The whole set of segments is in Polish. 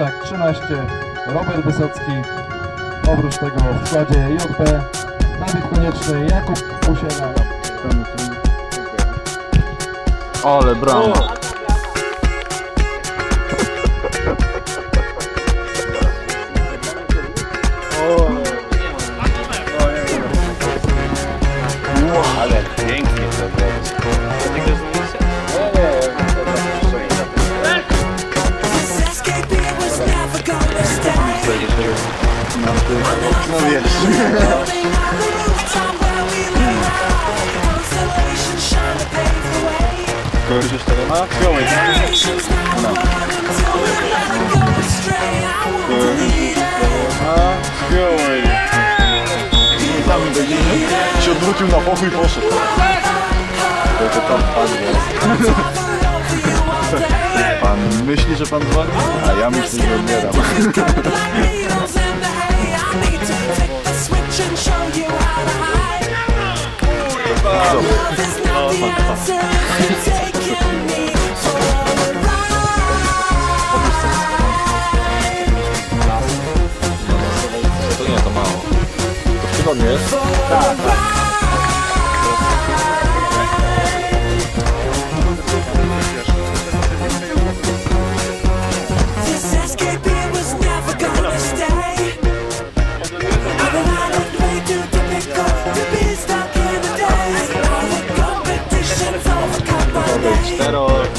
Szewczak 13, Robert Wysocki. Oprócz tego w składzie JB, Dawid Konieczny, Jakub Pusiela. Ale brama. Go astray. I won't lead it. A, wziąłeś. Tam. Się odwrócił na pokój i poszedł. To to tam pan jest. Pan myśli, że pan dzwoni, a ja myślę, że odbieram. to flick the switch and show you how to hide. Love is not the answer if you're taking me for a ride. To nie, to mało. To w tygodniu jest? This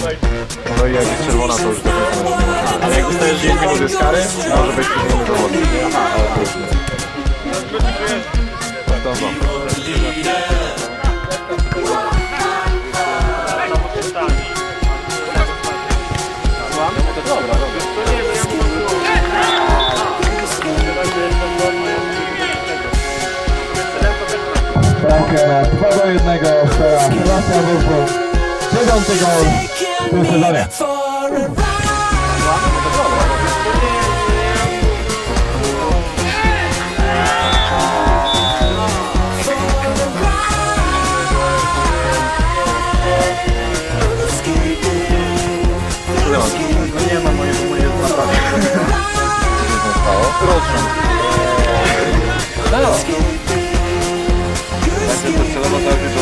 No i jak jest czerwona, to już to jest. Ale jak dostajesz 5 minut z kary, może być przeciwny zawodnik. Aha, ale to już nie. To co? Bramkę na 2 do 1 strzela Sebastian Wurfel. Dziewiąty gol ride. No nie ma mojego, mojego naprawdę. Rozrząd. Good To celowo tak, że to.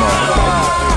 No.